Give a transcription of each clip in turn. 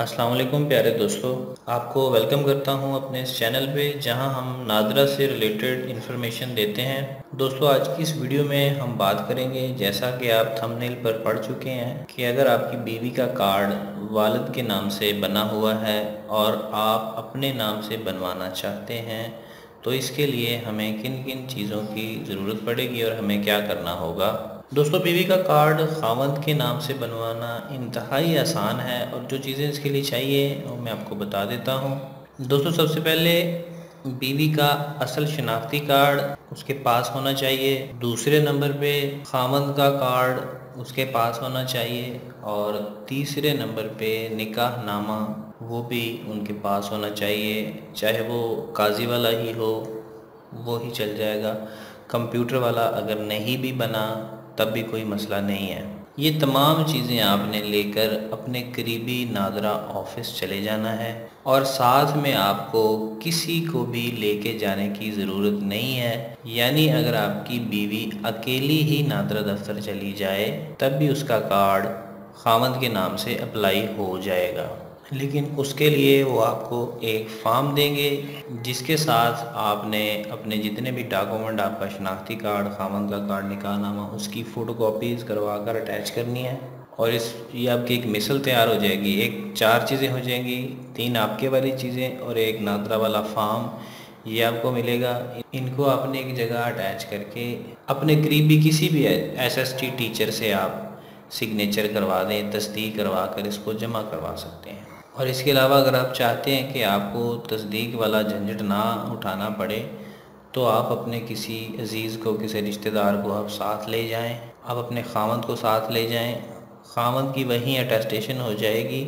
अस्सलाम वालेकुम प्यारे दोस्तों। आपको वेलकम करता हूँ अपने इस चैनल पे, जहाँ हम नादरा से रिलेटेड इन्फॉर्मेशन देते हैं। दोस्तों, आज की इस वीडियो में हम बात करेंगे, जैसा कि आप थंबनेल पर पढ़ चुके हैं, कि अगर आपकी बीवी का कार्ड वालद के नाम से बना हुआ है, और आप अपने नाम से बनवाना चाहते हैं तो इसके लिए हमें किन किन चीज़ों की ज़रूरत पड़ेगी और हमें क्या करना होगा? दोस्तों, बीवी का कार्ड खावंद के नाम से बनवाना इंतहाई आसान है और जो चीज़ें इसके लिए चाहिए वो मैं आपको बता देता हूँ। दोस्तों, सबसे पहले बीवी का असल शनाख्ती कार्ड उसके पास होना चाहिए। दूसरे नंबर पे खावंद का कार्ड उसके पास होना चाहिए और तीसरे नंबर पे निकाह नामा वो भी उनके पास होना चाहिए। चाहे वो काजी वाला ही हो, वो ही चल जाएगा। कंप्यूटर वाला अगर नहीं भी बना, तब भी कोई मसला नहीं है। ये तमाम चीज़ें आपने लेकर अपने करीबी नादरा ऑफ़िस चले जाना है और साथ में आपको किसी को भी लेके जाने की ज़रूरत नहीं है। यानी अगर आपकी बीवी अकेली ही नादरा दफ्तर चली जाए, तब भी उसका कार्ड खामद के नाम से अप्लाई हो जाएगा। लेकिन उसके लिए वो आपको एक फॉर्म देंगे, जिसके साथ आपने अपने जितने भी डॉक्यूमेंट, आपका शनाख्ती कार्ड, खामन का कार्ड निकालनामा उसकी फ़ोटो कापीज़ करवा कर अटैच करनी है। और इस, ये आपकी एक मिसल तैयार हो जाएगी। एक चार चीज़ें हो जाएँगी, तीन आपके वाली चीज़ें और एक नादरा वाला फार्म। ये आपको मिलेगा। इनको आपने एक जगह अटैच करके अपने करीबी किसी भी एसएसटी टीचर से आप सिग्नेचर करवा दें, तस्दीक करवा कर इसको जमा करवा सकते हैं। और इसके अलावा अगर आप चाहते हैं कि आपको तस्दीक वाला झंझट ना उठाना पड़े तो आप अपने किसी अज़ीज़ को, किसी रिश्तेदार को आप साथ ले जाएँ। आप अपने खामद को साथ ले जाएँ। खामद की वहीं अटेस्टेशन हो जाएगी,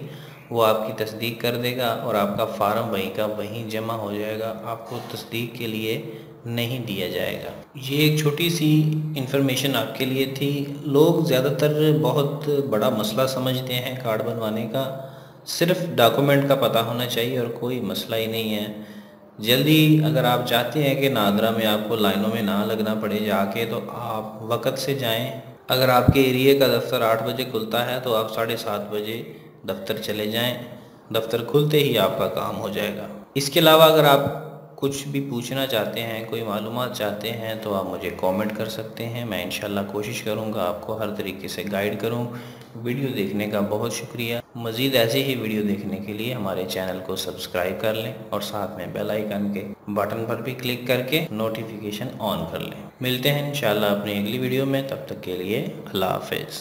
वो आपकी तस्दीक कर देगा और आपका फार्म वहीं का वहीं जमा हो जाएगा। आपको तस्दीक के लिए नहीं दिया जाएगा। ये एक छोटी सी इन्फॉर्मेशन आपके लिए थी। लोग ज़्यादातर बहुत बड़ा मसला समझते हैं कार्ड बनवाने का। सिर्फ़ डॉक्यूमेंट का पता होना चाहिए और कोई मसला ही नहीं है। जल्दी अगर आप चाहते हैं कि नादरा में आपको लाइनों में ना लगना पड़े जाके तो आप वक़्त से जाएँ। अगर आपके एरिए का दफ्तर आठ बजे खुलता है तो आप साढ़े सात बजे दफ्तर चले जाएँ। दफ्तर खुलते ही आपका काम हो जाएगा। इसके अलावा अगर आप कुछ भी पूछना चाहते हैं, कोई मालूम चाहते हैं तो आप मुझे कमेंट कर सकते हैं। मैं इंशाल्लाह कोशिश करूँगा आपको हर तरीके से गाइड करूँ। वीडियो देखने का बहुत शुक्रिया। मज़ीद ऐसे ही वीडियो देखने के लिए हमारे चैनल को सब्सक्राइब कर लें और साथ में बेल आइकन के बटन पर भी क्लिक करके नोटिफिकेशन ऑन कर लें। मिलते हैं इंशाल्लाह अपनी अगली वीडियो में। तब तक के लिए अल्लाह हाफिज़।